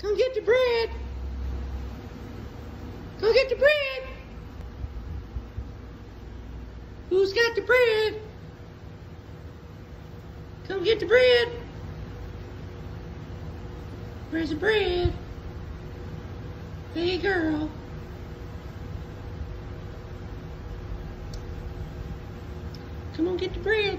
Come get the bread. Go get the bread. Who's got the bread? Come get the bread. Where's the bread? Hey, girl. Come on, get the bread.